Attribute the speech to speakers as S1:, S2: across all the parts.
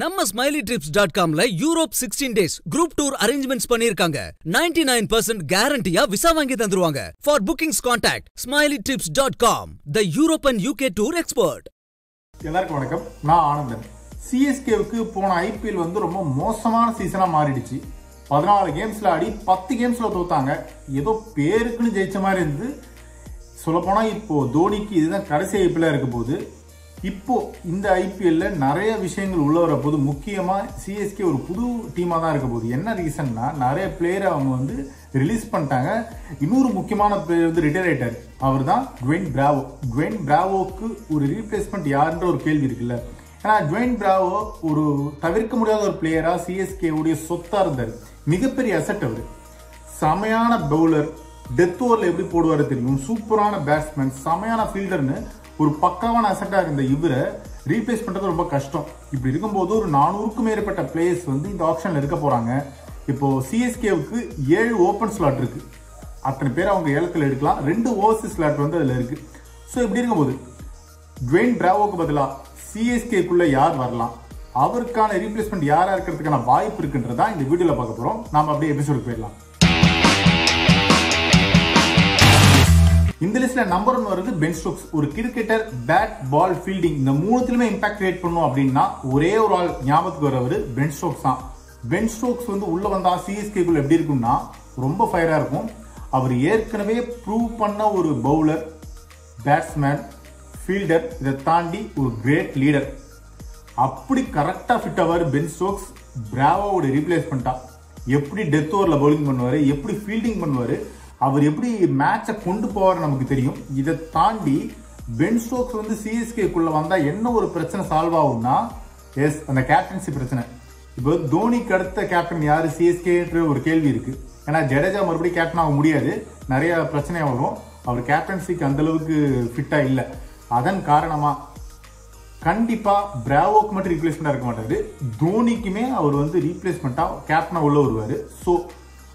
S1: நம்ம smiley drips dot காம்ல Europe sixteen days group tour arrangements பண்ணிருக்காங்க ninety nine percent கேரண்டியா visa வாங்கி தந்துருவாங்க. For bookings contact smiley trips dot com the Europe and UK tour expert
S2: எல்லாருக்கும் வணக்கம். நான் ஆனந்தன். சிஎஸ்கேவுக்கு போன ஐபிஎல் வந்து ரொம்ப மோசமான சீசனா மாறிடுச்சு. பதினாலு கேம்ஸ்ல ஆடி பத்து கேம்ஸ்ல தோத்தாங்க. ஏதோ பேருக்குன்னு ஜெயிச்ச மாதிரி இருந்து சொல்லப்போனால் இப்போ தோனிக்கு இதுதான் கடைசி ஐபிஎல்லா இருக்க போகுது. இப்போ இந்த ஐபிஎல்ல நிறைய விஷயங்கள் உள்ள வர போது முக்கியமா சிஎஸ்கே ஒரு புது டீமா தான் இருக்க போகுது. என்ன ரீசன்னா நிறைய பிளேயரை அவங்க வந்து ரிலீஸ் பண்ணிட்டாங்க. இன்னொரு முக்கியமான பிளேயர் வந்து ரிட்டையர் ஆயிட்டார். அவர் தான் டுவெயின் பிராவோ டுவெயின் பிராவோக்கு ஒரு ரீப்ளேஸ்மெண்ட் யாருன்ற ஒரு கேள்வி இருக்குல்ல. ஏன்னா டுவெயின் பிராவோ ஒரு தவிர்க்க முடியாத ஒரு பிளேயரா சிஎஸ்கே உடைய சொத்தா இருந்தார். மிகப்பெரிய அசட் அவர். செமையான பவுலர் டெத் ஓவரில் எப்படி போடுவாரு தெரியும்? சூப்பரான பேட்ஸ்மேன் செமையான ஃபீல்டர்னு ஒரு பக்காவான அசட்டாக இருந்த இவரை ரீப்ளேஸ் பண்ணுறது ரொம்ப கஷ்டம். இப்படி இருக்கும்போது ஒரு நானூறுக்கும் மேற்பட்ட பிளேயர்ஸ் வந்து இந்த ஆப்ஷனில் இருக்க போகிறாங்க இப்போ சிஎஸ்கேவுக்கு ஏழு ஓப்பன் ஸ்லாட் இருக்கு. அத்தனை பேர் அவங்க ஏலத்தில் எடுக்கலாம். ரெண்டு ஓவர்சீஸ் ஸ்லாட் வந்து அதில் இருக்கு. ஸோ இப்படி இருக்கும்போது டுவேன் பிராவோக்கு பதிலாக சிஎஸ்கேக்குள்ள யார் வரலாம்? அவருக்கான ரீப்ளேஸ்மெண்ட் யாராக இருக்கிறதுக்கான வாய்ப்பு இருக்குன்றதான் இந்த வீடியோவில் பார்க்க போகிறோம் நாம் அப்படியே எபிசோடுக்கு போயிடலாம். இந்த லிஸ்ட்ல நம்பர் ஒன் வருது பென் ஸ்டோக்ஸ் ஒரு கிரிக்கெட்டர் பேட் பால் ஃபீல்டிங் இந்த மூணுத்திலுமே இம்பாக்ட் கிரியேட் பண்ணும் அப்படின்னா ஒரே ஒரு ஆள் ஞாபகத்துக்கு வரவர் பென் ஸ்டோக்ஸ் தான். பென் ஸ்டோக்ஸ் வந்து உள்ள வந்தா சிஎஸ்கேக்குள்ள எப்படி இருக்கும்னா ரொம்ப ஃபயரா இருக்கும். அவர் ஏற்கனவே ப்ரூவ் பண்ண ஒரு பவுலர் பேட்ஸ்மேன் ஃபீல்டர் இதை தாண்டி ஒரு கிரேட் லீடர் அப்படி கரெக்டா ஃபிட் ஆவார் பென் ஸ்டோக்ஸ் பிராவோட ரீப்ளேஸ் பண்ணிட்டா. எப்படி டெத் ஓவரில் பவுலிங் பண்ணுவார்? எப்படி ஃபீல்டிங் பண்ணுவார்? அவர் எப்படி மேட்சை கொண்டு போவார் நமக்கு தெரியும். இதை தாண்டி பென் ஸ்டோக்ஸ் வந்து சிஎஸ்கேக்குள்ளே வந்தால் என்ன ஒரு பிரச்சனை சால்வ் ஆகும்னா எஸ் அந்த கேப்டன்சி பிரச்சனை. இப்போ தோனிக்கு அடுத்த கேப்டன் யாரு? சிஎஸ்கேன்ற ஒரு கேள்வி இருக்குது ஏன்னா ஜடேஜா மறுபடியும் கேப்டன் ஆக முடியாது. நிறைய பிரச்சனை வரும். அவர் கேப்டன்சிக்கு அந்தளவுக்கு ஃபிட்டாக இல்லை. அதன் காரணமாக கண்டிப்பாக பிராவோக்கு மட்டும் ரீப்ளேஸ்மெண்ட்டாக இருக்க மாட்டாரு. தோனிக்குமே அவர் வந்து ரீப்ளேஸ்மெண்ட்டாக கேப்டனா உள்ளே வருவார். ஸோ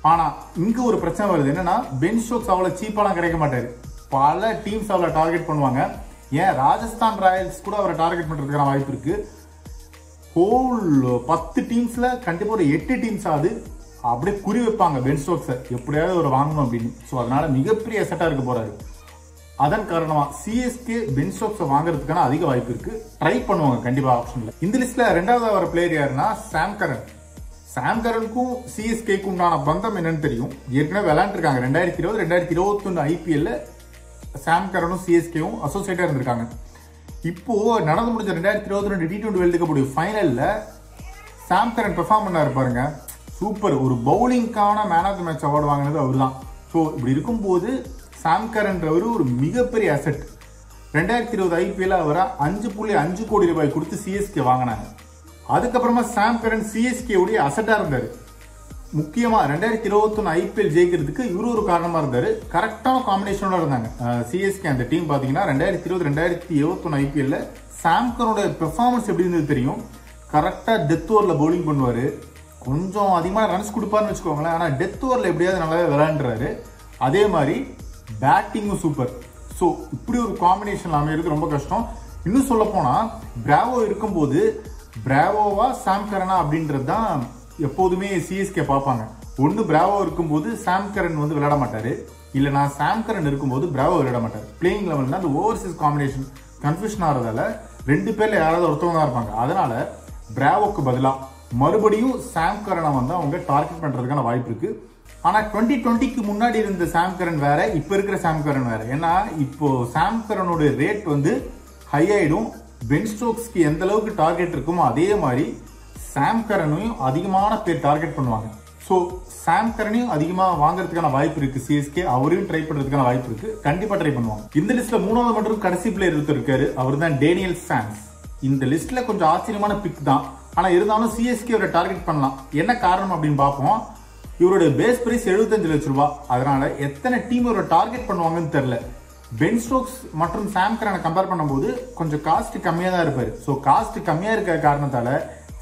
S2: ஆனா இங்க ஒரு பிரச்சனை வருது. என்னன்னா பென் ஸ்டோக்ஸ் அவ்வளவு சீப்பாலாம் கிடைக்க மாட்டாரு. பல டீம்ஸ் அவரை டார்கெட் பண்ணுவாங்க. ஏன்? ராஜஸ்தான் ராயல்ஸ் கூட அவரை டார்கெட் பண்றதுக்கான வாய்ப்பு இருக்கு. ஹோல் பத்து டீம்ஸ்ல கண்டிப்பா ஒரு எட்டு டீம்ஸ் ஆகுது. அப்படியே குறி வைப்பாங்க பென் ஸ்டோக்ஸை எப்படியாவது ஒரு வாங்கணும் அப்படின்னு. ஸோ அதனால மிகப்பெரிய செட்டா இருக்க போறாரு. அதன் காரணமாக சிஎஸ்கே பென் ஸ்டோக்ஸை வாங்குறதுக்கான அதிக வாய்ப்பு இருக்கு. ட்ரை பண்ணுவாங்க கண்டிப்பா ஆப்ஷன்ல இந்த லிஸ்ட்ல ரெண்டாவது வர பிளேயர் யாருன்னா சாம் கரன் சாம் கரனுக்கும் சிஎஸ்கேக்கும் உண்டான பந்தம் என்னன்னு தெரியும். ஏற்கனவே விளாண்டுருக்காங்க ரெண்டாயிரத்தி இருபது ரெண்டாயிரத்தி இருபத்தொன்று ஐபிஎல்ல சாம் கரனும் சிஎஸ்கேவும் அசோசியேட்டாக இருந்திருக்காங்க. இப்போ நடந்து முடிஞ்ச ரெண்டாயிரத்தி இருபத்தி ரெண்டு டி டுவெண்டி வேர்ல்டு கப்புடைய ஃபைனலில் சாம் கரன் பெர்ஃபார்ம் பண்ணார் பாருங்க. சூப்பர் ஒரு பவுலிங்கான man of the match award வாங்கினது அவர் தான் ஸோ இப்படி இருக்கும்போது சாம் கரன்றவர் ஒரு மிகப்பெரிய அசெட் ரெண்டாயிரத்தி இருபது ஐபிஎல் அவரை அஞ்சு புள்ளி அஞ்சு கோடி ரூபாய் கொடுத்து சிஎஸ்கே வாங்கினாங்க அதுக்கப்புறமா சாம் கரன் சிஎஸ்கே உடைய அசட்டா இருந்தாரு. முக்கியமா ரெண்டாயிரத்தி இருபத்தி ஒன்று ஐபிஎல் ஜெயிக்கிறதுக்கு இவரு ஒரு காரணமா இருந்தாரு. கரெக்டான காம்பினேஷனோட இருந்தாங்க. சிஎஸ்கே அந்த டீம் பாத்தீங்கன்னா ரெண்டாயிரத்தி இருபது ரெண்டாயிரத்தி இருபத்தொன்னு ஐபிஎல்ல சாம்கனோட பெர்ஃபார்மன்ஸ் எப்படி இருந்தது தெரியும்? கரெக்டா டெத் ஓவர்ல பவுலிங் பண்ணுவாரு. கொஞ்சம் அதிகமான ரன்ஸ் கொடுப்பாருன்னு வச்சுக்கோங்களேன். ஆனா டெத் ஓவர்ல எப்படியாவது நல்லாவே விளையாண்டுறாரு. அதே மாதிரி பேட்டிங்கும் சூப்பர் ஸோ இப்படி ஒரு காம்பினேஷன் அமையிறது ரொம்ப கஷ்டம். இன்னும் சொல்ல போனா பிராவோ இருக்கும்போது பிராவோவா சாம் கரனா அப்படின்றது தான் எப்போதுமே சிஎஸ்கே பார்ப்பாங்க. ஒன்று பிராவோ இருக்கும்போது சாம் கரன் வந்து விளையாட இல்லை நான் சாம் கரன் இருக்கும்போது பிராவோ விளையாட மாட்டார். பிளேயிங் லெவலில் அந்த ஓவர்சீஸ் காம்பினேஷன் கன்ஃபியூஷன் ஆகிறதால ரெண்டு பேரில் யாராவது ஒருத்தவங்க தான் இருப்பாங்க. அதனால பிராவோக்கு பதிலாக மறுபடியும் சாம் கரனை வந்து அவங்க டார்கெட் பண்ணுறதுக்கான வாய்ப்பு இருக்கு. ஆனால் டுவெண்ட்டி டுவெண்ட்டிக்கு முன்னாடி இருந்த சாம் கரன் வேற இப்போ இருக்கிற சாம் கரன் வேற. ஏன்னா இப்போ சாம் கரனோட ரேட் வந்து ஹை ஆயிடும். பென் ஸ்டோக்ஸ்க்கு எந்த அளவுக்கு டார்கெட் இருக்குமோ அதே மாதிரி சாம் கரனையும் அதிகமான பேர் டார்கெட் பண்ணுவாங்க. ஸோ சாம் கரனையும் அதிகமாக வாங்குறதுக்கான வாய்ப்பு இருக்கு. சிஎஸ்கே அவரையும் ட்ரை பண்ணுறதுக்கான வாய்ப்பு இருக்கு. கண்டிப்பாக ட்ரை பண்ணுவாங்க. இந்த லிஸ்ட்ல மூணாவது மற்றும் கடைசி பிளேயர் ஒருத்தர் இருக்காரு. அவர் தான் டேனியல் சாம்ஸ் இந்த லிஸ்ட்ல கொஞ்சம் ஆச்சரியமான பிக் தான். ஆனால் இருந்தாலும் சிஎஸ்கே அவரை டார்கெட் பண்ணலாம். என்ன காரணம் அப்படின்னு பார்ப்போம். இவருடைய பேஸ் பிரைஸ் எழுபத்தஞ்சு லட்ச ரூபாய் அதனால எத்தனை டீம் இவரை டார்கெட் பண்ணுவாங்கன்னு தெரியல. பென் ஸ்டோக்ஸ் மற்றும் சாம் கரனை கம்பேர் பண்ணும்போது கொஞ்சம் காஸ்ட் கம்மியாக தான் இருப்பார். ஸோ காஸ்ட் கம்மியாக இருக்கிற காரணத்தால்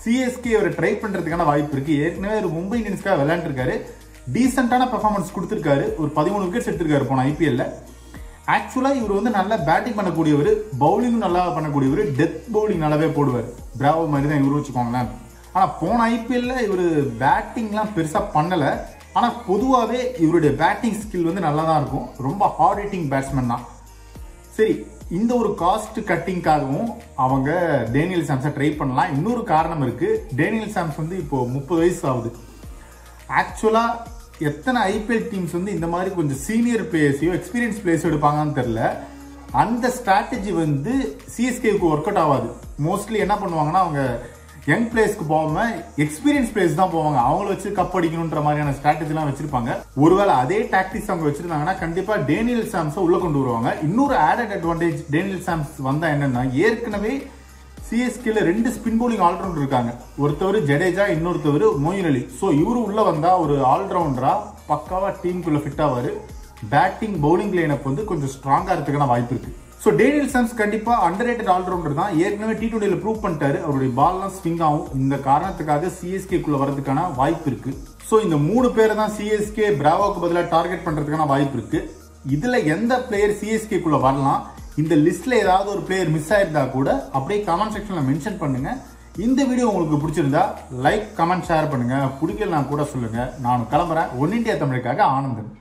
S2: சிஎஸ்கே அவரை ட்ரை பண்ணுறதுக்கான வாய்ப்பு இருக்குது ஏற்கனவே ஒரு மும்பை இந்தியன்ஸ்க்காக விளையாண்டுருக்காரு. டீசெண்டான பெர்ஃபார்மன்ஸ் கொடுத்துருக்காரு. ஒரு பதிமூணு விக்கெட்ஸ் எடுத்திருக்காரு போன ஐபிஎல்ல ஆக்சுவலாக இவர் வந்து நல்லா பேட்டிங் பண்ணக்கூடியவர் பவுலிங்கும் நல்லா பண்ணக்கூடியவர் டெத் பவுலிங் நல்லாவே போடுவார். பிராவோ மாதிரி தான் இவரு வச்சுக்கோங்களேன். ஆனால் போன ஐபிஎல்ல இவர் பேட்டிங்லாம் பெருசாக பண்ணலை. ஆனால் பொதுவாகவே இவருடைய பேட்டிங் ஸ்கில் வந்து நல்லா தான் இருக்கும். ரொம்ப ஹார்ட் ஹிட்டிங் பேட்ஸ்மேன் தான். சரி இந்த ஒரு காஸ்ட் கட்டிங்காகவும் அவங்க டேனியல் சாம்ஸை ட்ரை பண்ணலாம். இன்னொரு காரணம் இருக்குது டேனியல் சாம்ஸ் வந்து இப்போது முப்பது வயசு ஆகுது. ஆக்சுவலாக எத்தனை ஐபிஎல் டீம்ஸ் வந்து இந்த மாதிரி கொஞ்சம் சீனியர் பிளேயர்ஸையோ எக்ஸ்பீரியன்ஸ் பிளேயர்ஸோ எடுப்பாங்கன்னு தெரில அந்த ஸ்ட்ராட்டஜி வந்து சிஎஸ்கேவுக்கு ஒர்க் அவுட் ஆகாது. மோஸ்ட்லி என்ன பண்ணுவாங்கன்னா அவங்க யங் பிளேஸ்க்கு போகாம எக்ஸ்பீரியன்ஸ் பிளேஸ் தான் போவாங்க. அவங்கள வச்சு கப் அடிக்கணுன்ற மாதிரியான ஸ்ட்ராட்டஜிலாம் வச்சிருப்பாங்க. ஒருவேளை அதே டாக்டிக்ஸ் அவங்க வச்சிருந்தாங்கன்னா கண்டிப்பா டேனியல் சாம்ஸை உள்ள கொண்டு வருவாங்க. இன்னொரு ஆடட் அட்வான்டேஜ் டேனியல் சாம்ஸ் வந்தா என்னன்னா ஏற்கனவே சிஎஸ்கேல ரெண்டு ஸ்பின் போலிங் ஆல்ரவுண்டர் இருக்காங்க. ஒருத்தவர் ஜடேஜா இன்னொருத்தவர் மோயின் அலி. ஸோ இவரு உள்ள வந்தா ஒரு ஆல்ரவுண்டரா பக்காவா டீமுக்குள்ள ஃபிட் ஆவாரு. பேட்டிங் பவுலிங் லைனப் வந்து கொஞ்சம் ஸ்ட்ராங்கா இருக்கிறதுக்கான வாய்ப்பு இருக்கு. ஸோ டேனியல் சாம்ஸ் கண்டிப்பாக அண்டர் ரேட்டட் ஆல்ரவுண்டர் தான். ஏற்கனவே டி டுவெண்ட்டில ப்ரூவ் பண்ணிட்டாரு. அவருடைய பால்லாம் ஸ்விங் ஆகும். இந்த காரணத்துக்காக சிஎஸ்கே குள்ள வரதுக்கான வாய்ப்பு இருக்கு. ஸோ இந்த மூணு பேரை தான் சிஎஸ்கே பிராவோக்கு பதிலாக டார்கெட் பண்ணுறதுக்கான வாய்ப்பு இருக்கு. இதுல எந்த பிளேயர் சிஎஸ்கே குள்ள வரலாம்? இந்த லிஸ்ட்ல ஏதாவது ஒரு பிளேயர் மிஸ் ஆயிருந்தா கூட அப்படியே கமெண்ட் செக்ஷன்ல மென்ஷன் பண்ணுங்க. இந்த வீடியோ உங்களுக்கு பிடிச்சிருந்தா லைக் கமெண்ட் ஷேர் பண்ணுங்க. பிடிக்கலனா கூட சொல்லுங்க. நான் கிளம்புறேன். ஒன் இண்டியா தமிழுக்காக ஆனந்தன்.